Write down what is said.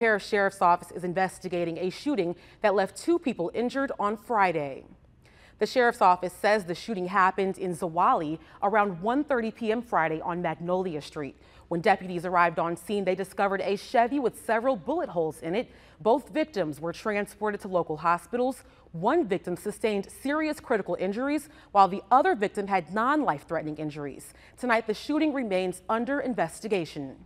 Parish Sheriff's Office is investigating a shooting that left two people injured on Friday. The Sheriff's Office says the shooting happened in Zwolle around 1.30 p.m. Friday on Magnolia Street. When deputies arrived on scene, they discovered a Chevy with several bullet holes in it. Both victims were transported to local hospitals. One victim sustained serious critical injuries, while the other victim had non-life-threatening injuries. Tonight, the shooting remains under investigation.